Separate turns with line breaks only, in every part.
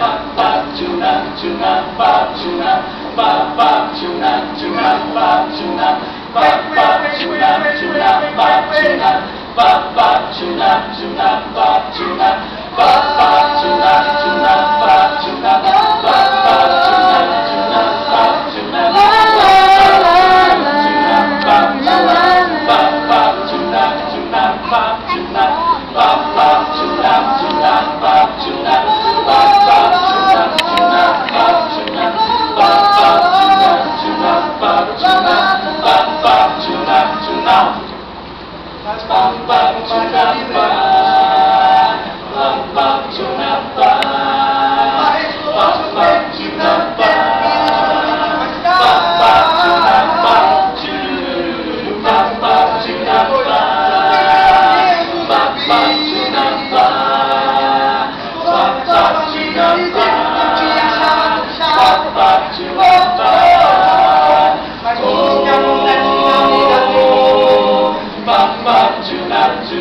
Bop bop tuna tuna ba tuna bop ba tuna
tuna ba
tuna
ba
ba tuna tuna ba tuna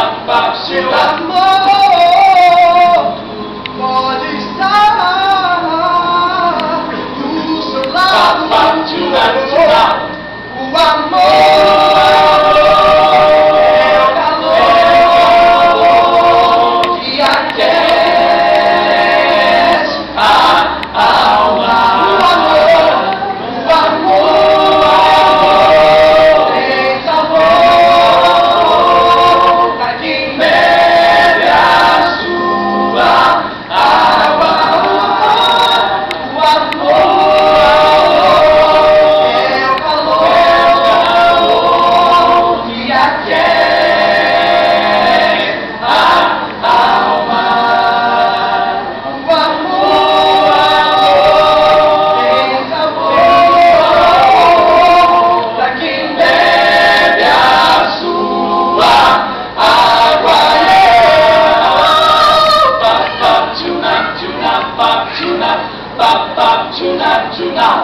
Papa, amor pode estar do seu lado. Papa, o amor.
you know.